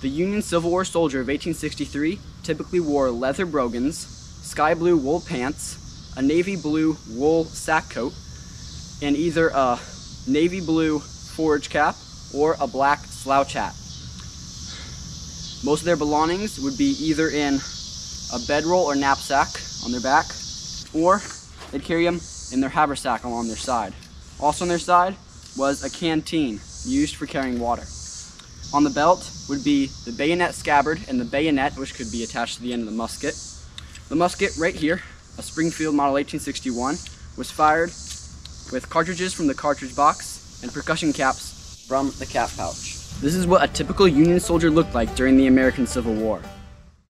The Union Civil War soldier of 1863 typically wore leather brogans, sky blue wool pants, a navy blue wool sack coat, and either a navy blue forage cap or a black slouch hat. Most of their belongings would be either in a bedroll or knapsack on their back, or they'd carry them in their haversack along their side. Also on their side was a canteen used for carrying water. On the belt would be the bayonet scabbard and the bayonet, which could be attached to the end of the musket. The musket right here, a Springfield Model 1861, was fired with cartridges from the cartridge box and percussion caps from the cap pouch. This is what a typical Union soldier looked like during the American Civil War.